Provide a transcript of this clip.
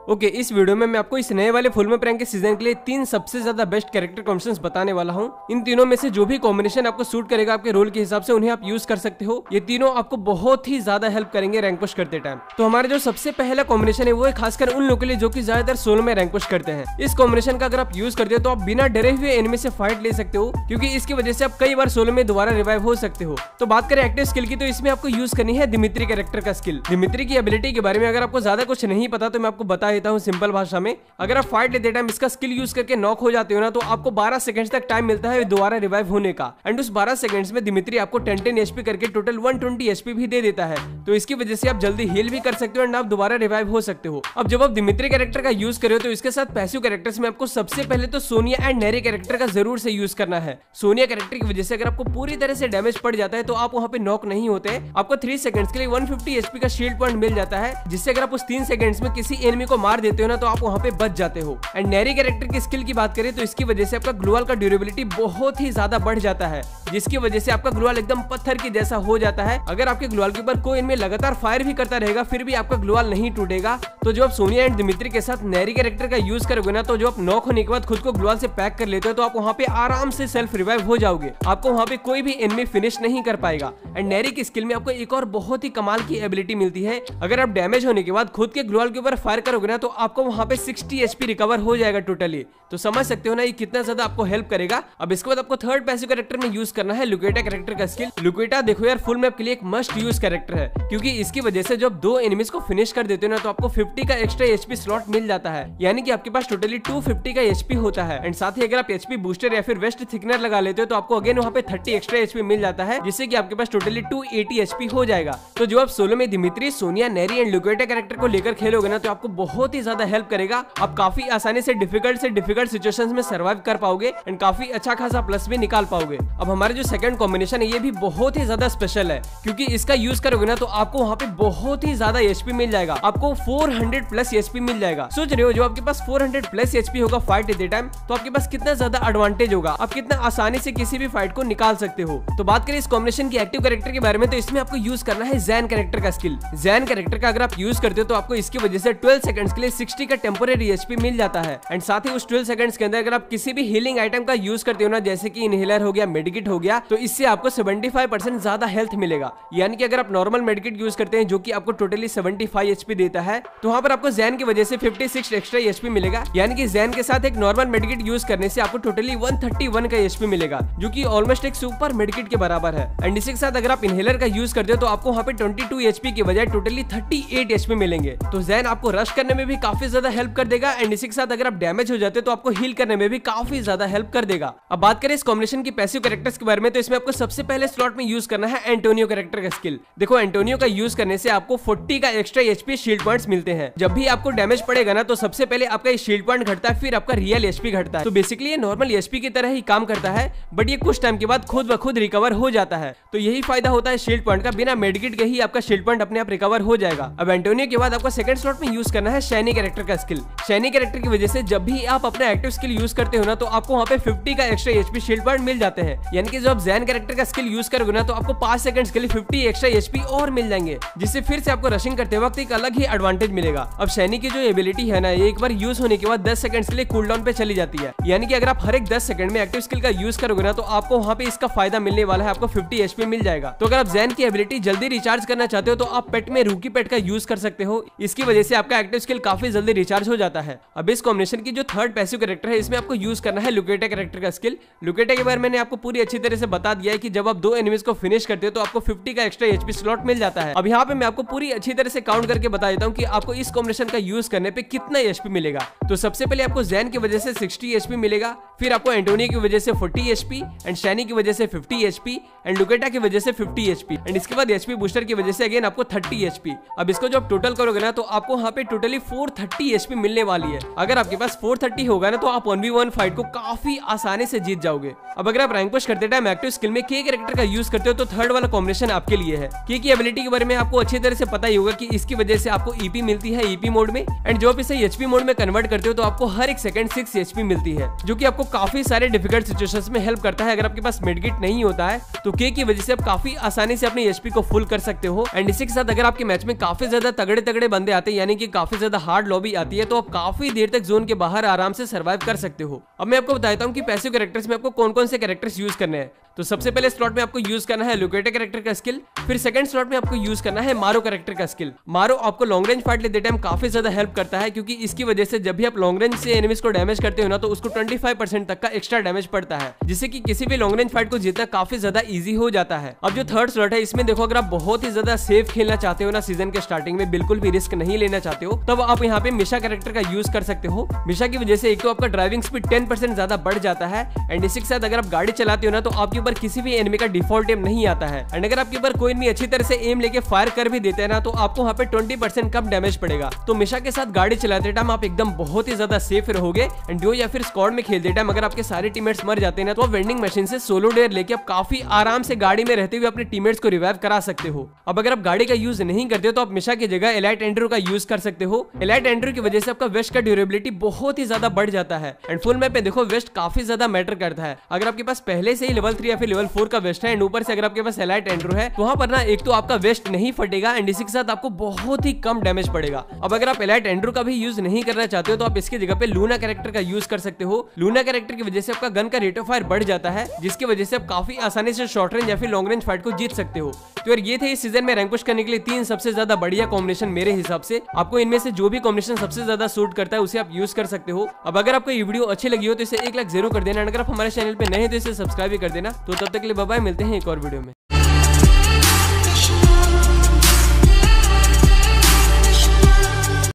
Okay okay, इस video में मैं आपको इस नए वाले फुल में प्रैंक के सीज़न के लिए तीन सबसे ज़्यादा बेस्ट कैरेक्टर कॉम्बिनेशन बताने वाला हूँ। इन तीनों में से जो भी कॉम्बिनेशन आपको सूट करेगा आपके रोल के हिसाब से उन्हें आप यूज़ कर सकते हो। ये तीनों आपको बहुत ही ज़्यादा हेल्प करेंगे रैंक पुश करते टाइम तो हमारे जो सबसे पहला कॉम्बिनेशन है वो है खासकर उन लोगों के लिए जो की ज़्यादातर सोलो में रैंक पुश करते हैं। इस कॉम्बिनेशन का अगर आप यूज़ करते हो तो आप बिना डरे हुए एनिमी से फाइट ले सकते हो क्योंकि इसकी वजह से आप कई बार सोलो में दोबारा रिवाइव हो सकते हो। तो बात करें एक्टिव स्किल की तो इसमें आपको यूज़ करनी है दिमित्री कैरेक्टर का स्किल दिमित्री की एबिलिटी के बारे में अगर आपको ज़्यादा कुछ नहीं पता तो मैं आपको बता देता हूँ सिंपल भाषा में। अगर आप फाइट लेते टाइम इसका स्किल यूज़ करके नॉक हो जाते हो ना तो आपको 12 सेकंड्स तक टाइम मिलता है दोबारा रिवाइव होने का। एंड उस 12 सेकंड्स में दिमित्री आपको 10 10 एचपी करके टोटल 120 एचपी भी दे देता है। तो इसकी वजह से आप जल्दी हील भी कर सकते हो एंड आप दोबारा रिवाइव हो सकते हो। अब जब आप दिमित्री कैरेक्टर का यूज़ करो तो इसके साथ पैसिव कैरेक्टर्स में आपको सबसे पहले तो सोनिया एंड नेरी कैरेक्टर का ज़रूर से यूज़ करना है। सोनिया कैरेक्टर की वजह से अगर आपको पूरी तरह से डैमेज पड़ जाता है तो आप वहाँ पे नॉक नहीं होते। आपको थ्री सेकंड के लिए 150 एचपी का शील्ड पॉइंट मिल जाता है, जिससे अगर आप उस तीन सेकंड्स में किसी एनिमी को मार देते हो ना तो आप वहाँ पे बच जाते हो। एंड नेरी कैरेक्टर की स्किल की बात करें तो इसकी वजह से आपका ग्लोअल का ड्यूरेबिलिटी बहुत ही ज़्यादा बढ़ जाता है, जिसकी वजह से आपका ग्लोअल एकदम पत्थर की जैसा हो जाता है। अगर आपके ग्लोअल के ऊपर कोई इनमें लगातार फायर भी करता रहेगा, फिर भी आपका ग्लोअल नहीं टूटेगा। तो जो आप सोनिया एंड दिमित्री के साथ नेरी कैरेक्टर का यूज़ करोगे ना तो जो आप नॉक होने के बाद खुद को ग्लोअल से पैक कर लेते हो तो आप वहाँ पे आराम से सेल्फ रिवाइव हो जाओगे। आपको वहाँ पे कोई भी एनिमी फिनिश नहीं कर पाएगा। एंड नेरी की स्किल में आपको एक और बहुत ही कमाल की एबिलिटी मिलती है। अगर आप डैमेज होने के बाद खुद के ग्लोअल के ऊपर फायर करोगे ना तो आपको वहाँ पे सिक्सटी एचपी रिकवर हो जाएगा टोटली तो समझ सकते हो ना ये कितना ज़्यादा आपको हेल्प करेगा। अब इसके बाद आपको थर्ड पैसिव कैरेक्टर में यूज़ करना है लुकेटा कैरेक्टर का स्किल लुकेटा देखो यार फुल मैप के लिए एक मस्ट यूज़ कैरेक्टर है, क्योंकि इसकी वजह से जब दो एनिमीज को फिनिश कर देते हो ना तो आपको 50 का एक्स्ट्रा एचपी स्लॉट मिल जाता है। यानी कि आपके पास टोटली 250 का एचपी होता है। एंड साथ ही अगर आप एचपी बूस्टर या फिर वेस्ट थिकनर लगा लेते हो तो आपको अगेन वहाँ पे 30 एक्स्ट्रा एचपी मिल जाता है, जिससे कि आपके पास टोटली 280 एचपी हो जाएगा। तो जो आप सोलो में Dimitri Sonia Neri and Luqueta character को लेकर खेलोगे ना तो आपको बहुत ही ज़्यादा हेल्प करेगा। आप काफ़ी आसानी से डिफ़िकल्ट से डिफ़िकल्ट सिचुएशन में सर्वाइव कर पाओगे एंड काफ़ी अच्छा खासा प्लस भी निकाल पाओगे। अब हमारे जो सेकंड कॉम्बिनेशन है, ये भी बहुत ही ज़्यादा स्पेशल है। क्योंकि इसका यूज़ करोगे ना तो आपको वहाँ पे बहुत ही ज़्यादा एचपी मिल जाएगा। आपको 400 प्लस एचपी मिल जाएगा। सोच रहे हो, जो आपके पास 400 प्लस एचपी होगा फाइट एट टाइम तो आपके पास कितना ज़्यादा एडवांटेज होगा। आप कितना आसानी से किसी भी फाइट को निकाल सकते हो। तो बात करें इस कॉम्बिनेशन की एक्टिव कैरेक्टर के बारे में तो इसमें आपको यूज़ करना है जैन कैरेक्टर का स्किल जैन कैरेक्टर का अगर आप यूज़ करते हो तो आपको इसकी वजह से ट्वेल्व सेकंड्स के लिए सिक्सटी का टेम्पोररी एचपी मिल जाता है। एंड साथ ही उस ट्वेल्व सेकंड्स के अंदर अगर आप किसी भी हीलिंग आइटम का यूज़ करते हो ना, जैसे कि इनहेलर हो गया मेडिकेट हो गया तो इससे आपको 75% ज़्यादा हेल्थ मिलेगा। यानी कि अगर आप नॉर्मल मेडिकेट यूज़ करते हैं, जो की आपको टोटली 75 एचपी देता है तो वहाँ पर आपको जैन की वजह से 56 एक्स्ट्रा एचपी मिलेगा। यानी कि जैन के साथ एक नॉर्मल मेडिकेट यूज़ करने से आपको टोटली 131 का एचपी मिलेगा, जो कि ऑलमोस्ट एक सुपर मेडिकेट के बराबर है। एंड इसी के साथ अगर आप इनहेलर का यूज़ करते हो तो आपको वहाँ पे ट्वेंटी एचपी की बजाय टोटली थर्टी एचपी मिलेंगे। तो जैन आपको रश करने में भी काफ़ी ज़्यादा हेल्प कर देगा एंड इसी के साथ अगर आप डैमेज हो जाते तो आपको हील करने में भी काफ़ी ज़्यादा हेल्प कर देगा। अब बात करें इस कॉम्बिनेशन की पैसिव कैरेक्टर्स के बारे में तो इसमें आपको सबसे पहले स्लॉट में यूज़ करना है एंटोनियो कैरेक्टर का स्किल देखो एंटोनियो का यूज़ करने से आपको 40 का एक्स्ट्रा एचपी शील्ड पॉइंट्स मिलते हैं। जब भी आपको डैमेज पड़ेगा ना तो सबसे पहले आपका शील्ड पॉइंट घटता है, फिर आपका रियल एचपी घटता है। तो बेसिकली ये नॉर्मल एचपी की तरह ही काम करता है बट ये कुछ टाइम के बाद खुद ब खुद रिकवर हो जाता है। तो यही फ़ायदा होता है शील्ड पॉइंट का, बिना मेडिकेट के ही आपका शील्ड पॉइंट अपने आप रिकवर हो जाएगा। अब एंटोनियो के बाद आपको सेकंड स्लॉट में यूज़ करना है शैनी कैरेक्टर का स्किल शैनी कैरेक्टर की वजह से जब भी आप अपना एक्टिव स्किल यूज़ करते हो ना तो आपको वहाँ पे 50 का एक्स्ट्रा एचपी शील्ड पॉइंट मिल जाते हैं. यानी कि जब जैन कैरेक्टर का स्किल यूज़ करोगे ना तो आपको पाँच सेकंड के लिए 50 एक्स्ट्रा एचपी और मिल जाएँगे, जिससे फिर से आपको रशिंग करते वक्त एक अलग ही एडवांटेज मिलेगा. अब शैनी की जो एबिलिटी है ना एक बार यूज़ होने के बाद दस सेकंड के लिए कूल डाउन पे चली जाती है. यानी कि अगर आप हर एक दस सेकंड में एक्टिव स्किल का यूज़ करोगे ना तो आपको वहाँ पे इसका फ़ायदा मिलने वाला है, आपको फिफ्टी एचपी मिल जाएगा. तो अगर आप जैन की एबिलिटी जल्दी रिचार्ज करना चाहते हो तो आप पेट में रूकी पेट का यूज़ कर सकते हो. इसकी वजह से आपका एक्टिव स्किल काफ़ी जल्दी रिचार्ज हो जाता है। अब इस कॉम्बिनेशन की जो थर्ड पैसिव कैरेक्टर है, इसमें आपको यूज़ करना है लुकेटा कैरेक्टर का स्किल लुकेटा के बारे में आपको पूरी अच्छी तरह से बता दिया है कि जब आप दो एनिमीज को फिनिश करते हो तो आपको 50 का एक्स्ट्रा एचपी स्लॉट मिल जाता है। अब यहाँ पे मैं आपको पूरी अच्छी तरह से काउंट करके बता देता हूँ कि आपको इस कॉम्बिनेशन का यूज़ करने पे कितना एचपी मिलेगा। तो सबसे पहले आपको जैन की वजह से 60 एचपी मिलेगा, फिर आपको एंटोनियो की वजह से 40 एचपी एंड शैनी की वजह से 50 एचपी एंड लुकेटा की वजह से 50 एचपी एंड इसके बाद एचपी बूस्टर की वजह से अगेन आपको 30 एचपी अब इसको जब टोटल करोगे ना तो आपको यहाँ पे टोटली 430 एचपी मिलने वाली है। अगर आपके पास 430 होगा ना तो आप वन वी वन फाइट को काफ़ी आसानी से जीत जाओगे। अब अगर आप रैंक पुश करते टाइम एक्टिव स्किल में के कैरेक्टर का यूज़ करते हो तो थर्ड वाला कॉम्बिनेशन आपके लिए है। के की एबिलिटी के बारे में आपको अच्छी तरह से पता ही होगा कि इसकी वजह से आपको ईपी मिलती है ईपी मोड में। एंड जो आप इसे एचपी मोड में कन्वर्ट करते हो तो आपको हर एक सेकंड सिक्स एचपी मिलती है, जो कि आपको काफ़ी सारे डिफ़िकल्ट सिचुएशंस में हेल्प करता है। अगर आपके पास मेडगिट नहीं होता है तो के की वजह से आप काफ़ी आसानी से अपने एचपी को फुल कर सकते हो। एंड इसी के साथ अगर आपके मैच में काफ़ी ज़्यादा तगड़े तगड़े बंदे आते हैं, यानी कि काफ़ी ज़्यादा हार्ड लॉबी आती है तो आप काफ़ी देर तक जोन के बाहर आराम से सर्वाइव कर सकते हो। अब मैं आपको बताता हूँ कि पैसिव कैरेक्टर्स में आपको कौन कौन से कैरेक्टर्स यूज़ करने हैं। तो सबसे पहले स्लॉट में आपको यूज़ करना है लोकेटर कैरेक्टर का स्किल फिर सेकंड स्लॉट में आपको यूज़ करना है मारो कैरेक्टर का स्किल मारो आपको लॉन्ग रेंज फाइट लेते टाइम काफ़ी ज़्यादा हेल्प करता है, क्योंकि इसकी वजह से जब भी आप लॉन्ग रेंज से एनिमीज को डैमेज करते हो ना तो उसको 25% तक का एक्स्ट्रा डैमेज पड़ता है, जिससे कि किसी भी लॉन्ग रेंज फाइट को जीतना काफ़ी ज़्यादा इजी हो जाता है। अब जो थर्ड स्लॉट है, इसमें देखो, अगर आप बहुत ही ज़्यादा सेफ़ खेलना चाहते हो ना सीज़न के स्टार्टिंग में बिल्कुल भी रिस्क नहीं लेना चाहते हो, तब आप यहाँ पे मिशा कैरेक्टर का यूज़ कर सकते हो। मिशा की वजह से एक तो आपका ड्राइविंग स्पीड टेन परसेंट ज़्यादा बढ़ जाता है एंड इसी के साथ अगर आप गाड़ी चलाते हो ना तो आपके ऊपर किसी भी एनिमी का डिफ़ॉल्ट एम नहीं आता है। एंड अगर आपके ऊपर कोई भी अच्छी तरह से एम लेके फायर कर भी देते हैं ना तो आपको वहाँ पे ट्वेंटी परसेंट कम डैमेज पड़ेगा। तो मिशा के साथ गाड़ी चलाते टाइम आप एकदम बहुत ही ज़्यादा सेफ़ रहोगे एंड डो या फिर स्कॉड में खेलते टाइम अगर आपके सारे टीममेट्स मर जाते हैं तो वेंडिंग मशीन से सोलो डेयर लेके आप काफ़ी आराम से गाड़ी में रहते हुए अपने टीममेट्स को रिवाइव करा सकते हो। अब अगर आप गाड़ी का यूज़ नहीं करते हो तो आप मिशा की जगह एलाइट एंड्रो का यूज़ कर सकते हो। एलाइट एंड्रो की वजह से आपका वेस्ट का ड्यूरेबिलिटी बहुत ही ज़्यादा बढ़ जाता है। एंड फुल मैप पे देखो वेस्ट काफ़ी ज़्यादा मैटर करता है। अगर आपके पास पहले से ही लेवल थ्री या फिर लेवल फोर का वेस्ट है एंड ऊपर से अगर आपके पास एलाइट एंड्रो है, वहाँ पर ना एक तो आपका वेस्ट नहीं फटेगा एंड इसी के साथ आपको बहुत ही कम डैमेज पड़ेगा। अब अगर आप एलाइट एंड्रो का भी यूज़ नहीं करना चाहते हो तो आप इसकी जगह पे लूना कैरेक्टर का यूज़ कर सकते हो। लूना कैरेक्टर की वजह से आपका गन का रेट ऑफ़ फायर बढ़ जाता है, जिसकी वजह से आप काफ़ी आसानी से शॉर्ट रेंज या फिर लॉन्ग रेंज फाइट को जीत सकते हो। तो यार, ये थे इस सीज़न में रैंकुश करने के लिए तीन सबसे ज़्यादा बढ़िया कॉम्बिनेशन मेरे हिसाब से। आपको इनमें से जो भी कॉम्बिनेशन सबसे ज़्यादा सूट करता है, उसे आप यूज़ कर सकते हो। अब अगर आपको ये वीडियो अच्छी लगी हो तो इसे एक लाख ज़रूर कर देना। अगर आप हमारे चैनल पर नए तो इसे सब्सक्राइब भी कर देना। तो तब तक के लिए बाय मिलते हैं एक और वीडियो में।